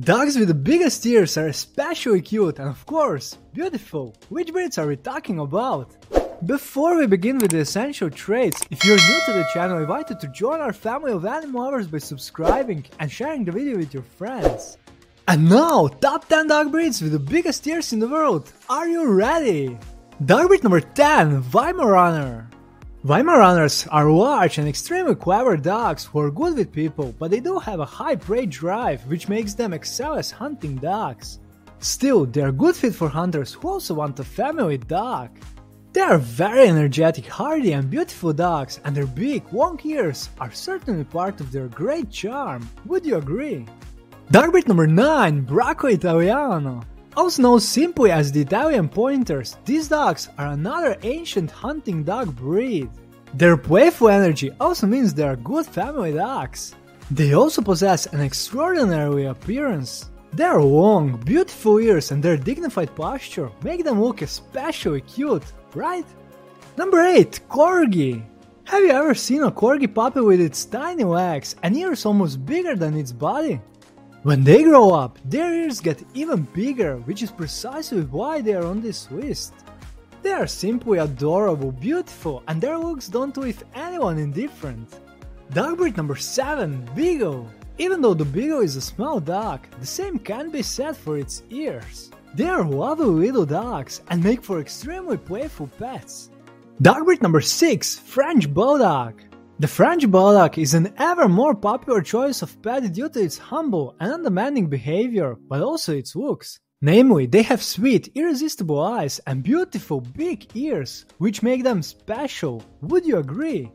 Dogs with the biggest ears are especially cute and of course, beautiful. Which breeds are we talking about? Before we begin with the essential traits, if you're new to the channel, I invite you to join our family of animal lovers by subscribing and sharing the video with your friends. And now, top 10 dog breeds with the biggest ears in the world. Are you ready? Dog breed number 10, Weimaraner. Weimaraners are large and extremely clever dogs who are good with people, but they do have a high prey drive, which makes them excel as hunting dogs. Still, they are good fit for hunters who also want a family dog. They are very energetic, hardy and beautiful dogs, and their big, long ears are certainly part of their great charm. Would you agree? Dog breed number 9, Bracco Italiano. Also known simply as the Italian Pointers, these dogs are another ancient hunting dog breed. Their playful energy also means they are good family dogs. They also possess an extraordinary appearance. Their long, beautiful ears and their dignified posture make them look especially cute, right? Number 8. Corgi Have you ever seen a Corgi puppy with its tiny legs and ears almost bigger than its body? When they grow up, their ears get even bigger, which is precisely why they are on this list. They are simply adorable, beautiful, and their looks don't leave anyone indifferent. Dog breed number 7, Beagle. Even though the Beagle is a small dog, the same can be said for its ears. They are lovely little dogs and make for extremely playful pets. Dog breed number 6, French Bulldog. The French Bulldog is an ever more popular choice of pet due to its humble and undemanding behavior, but also its looks. Namely, they have sweet, irresistible eyes and beautiful big ears, which make them special. Would you agree?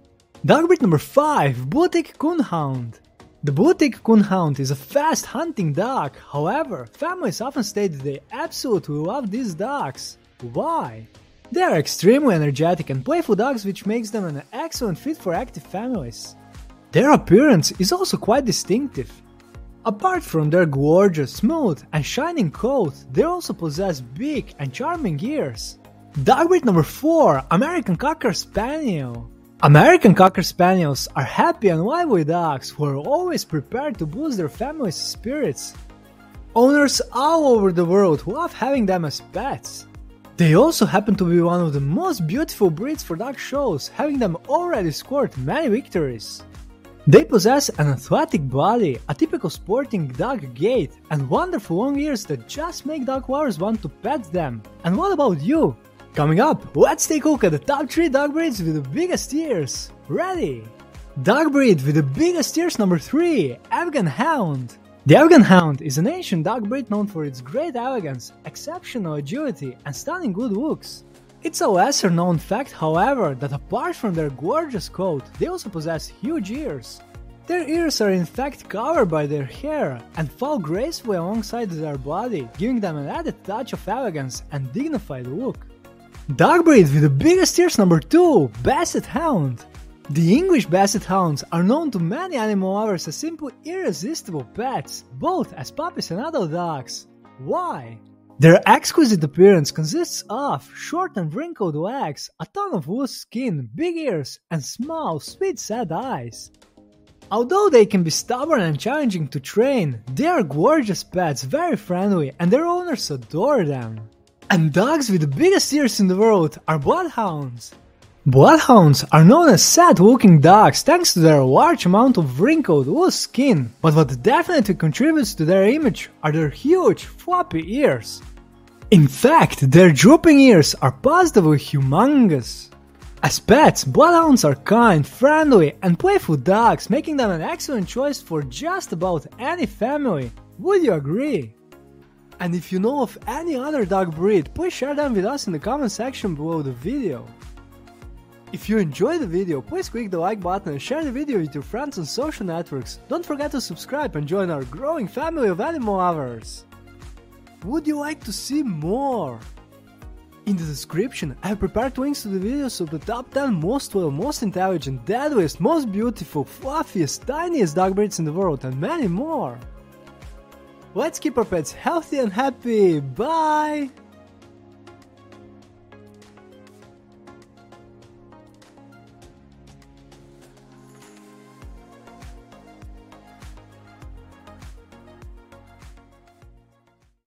Dog breed number 5, Baltic Coonhound. The Baltic Coonhound is a fast hunting dog, however, families often state they absolutely love these dogs. Why? They are extremely energetic and playful dogs which makes them an excellent fit for active families. Their appearance is also quite distinctive. Apart from their gorgeous, smooth and shining coat, they also possess big and charming ears. Dog breed number 4 American Cocker Spaniel. American Cocker Spaniels are happy and lively dogs who are always prepared to boost their family's spirits. Owners all over the world love having them as pets. They also happen to be one of the most beautiful breeds for dog shows, having them already scored many victories. They possess an athletic body, a typical sporting dog gait, and wonderful long ears that just make dog lovers want to pet them. And what about you? Coming up, let's take a look at the top 3 dog breeds with the biggest ears. Ready? Dog breed with the biggest ears number 3, Afghan Hound. The Afghan Hound is an ancient dog breed known for its great elegance, exceptional agility, and stunning good looks. It's a lesser known fact, however, that apart from their gorgeous coat, they also possess huge ears. Their ears are in fact covered by their hair and fall gracefully alongside their body, giving them an added touch of elegance and dignified look. Dog breed with the biggest ears number 2, Basset Hound. The English Basset Hounds are known to many animal lovers as simple irresistible pets, both as puppies and adult dogs. Why? Their exquisite appearance consists of short and wrinkled legs, a ton of loose skin, big ears, and small, sweet sad eyes. Although they can be stubborn and challenging to train, they are gorgeous pets, very friendly, and their owners adore them. And dogs with the biggest ears in the world are bloodhounds. Bloodhounds are known as sad-looking dogs thanks to their large amount of wrinkled, loose skin, but what definitely contributes to their image are their huge, floppy ears. In fact, their drooping ears are positively humongous. As pets, bloodhounds are kind, friendly, and playful dogs, making them an excellent choice for just about any family. Would you agree? And if you know of any other dog breed, please share them with us in the comment section below the video. If you enjoyed the video, please click the like button and share the video with your friends on social networks. Don't forget to subscribe and join our growing family of animal lovers. Would you like to see more? In the description, I have prepared links to the videos of the top 10 most loyal, most intelligent, deadliest, most beautiful, fluffiest, tiniest dog breeds in the world and many more. Let's keep our pets healthy and happy. Bye!